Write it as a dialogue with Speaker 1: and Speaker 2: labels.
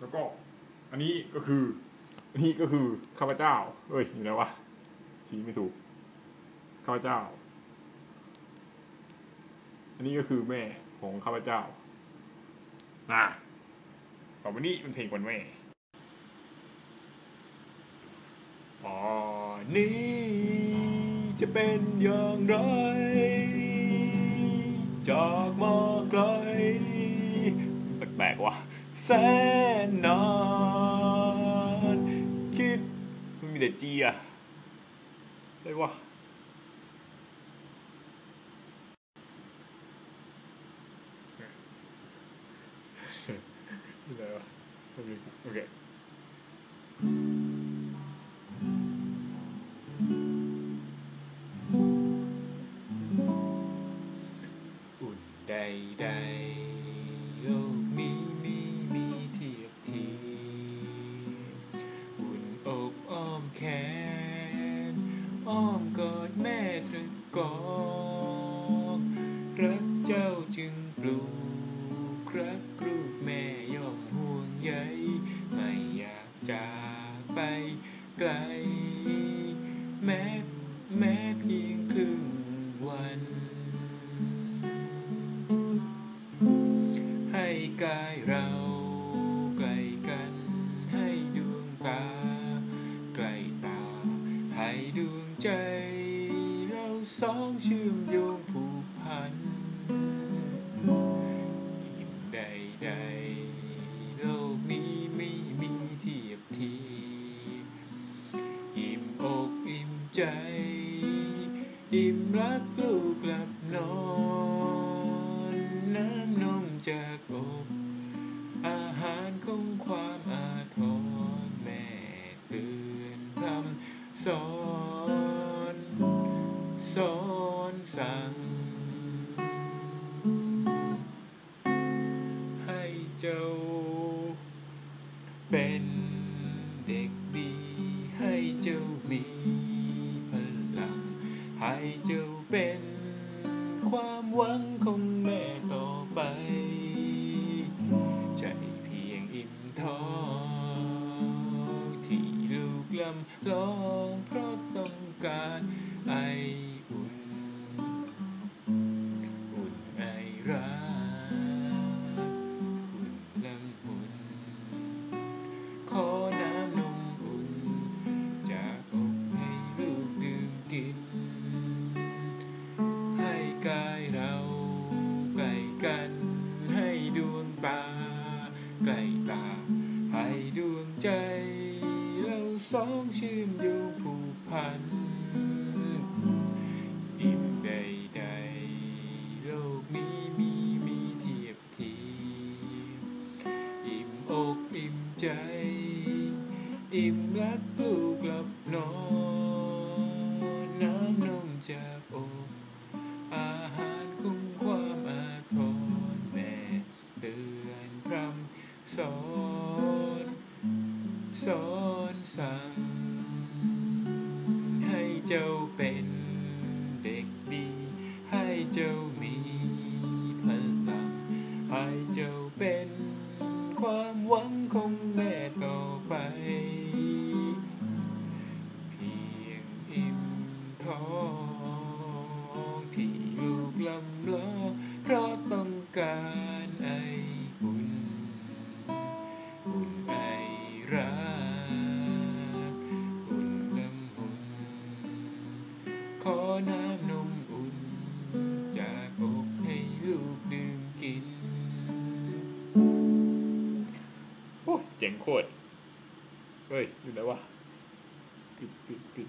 Speaker 1: แล้วก็อันนี้ก็คือ อันนี้ก็คือข้าพเจ้า เอ้ยอยู่ไหนวะชี้ไม่ถูกข้าพเจ้า อันนี้ก็คือแม่ของข้าพเจ้านะต่อไปนี้เป็นเพลงวันแม่ป่อนนี้จะเป็นอย่างไร จากมาไกลแปลกๆว่ะ แสนนานคิดมันมีแต่จีอ อ้อมกอดแม่ตรึกกอกรักเจ้าจึงปลูกรักกรูกแม่ย่อมห่วงใยไม่อยากจากไปไกล แม้แม้เพียงครึ่งวัน สองเชื่อมโยงผูกพันอิ่มใดใดโลกนี้ไม่มีเทียบทีอิ่มอกอิ่มใจ อิ่มรักลูกกลับนอน น้ำนมจากอกอาหารของความอาทรแม่เตือนพรำสอน จ้า เป็นเด็กดีให้เจ้ามีพลัง ให้เจ้าเป็นความหวังของแม่ต่อไป ใจเพียงอิ่มท้องที่ลูกลำลองเพราะ ตา ให้ดวงใจเราสองชื่อมโยงผูกพัน อิ่มใดใดโลกนี้มีมีเทียบเทียมอิ่มอกอิ่มใจ อิ่มรักลูกกลับนอนน้ำนมจ สั่ง ให้เจ้าเป็นเด็กดี ให้เจ้ามีพลัง ให้เจ้าเป็นความหวังของแม่ต่อไป เพียงอิ่มท้องที่ลูกลำลอเพราะต้องการไอ ขอน้ำนมอุ่น จากอกให้ลูกดื่มกิน โอ้เจ๋งโคตร เฮ้ย อยู่ไหนวะปิดปิดปิด